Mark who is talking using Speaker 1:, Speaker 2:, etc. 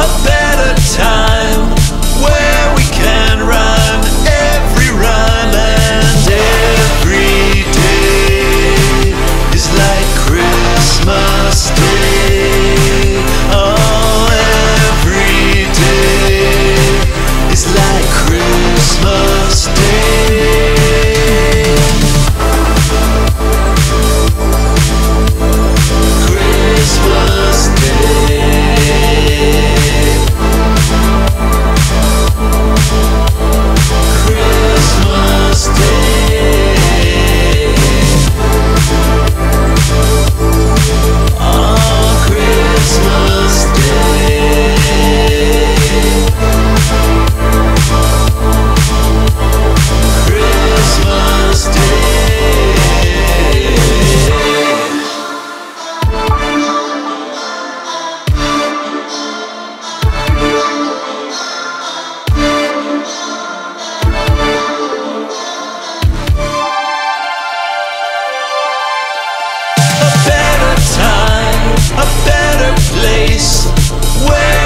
Speaker 1: 한 배. a better place where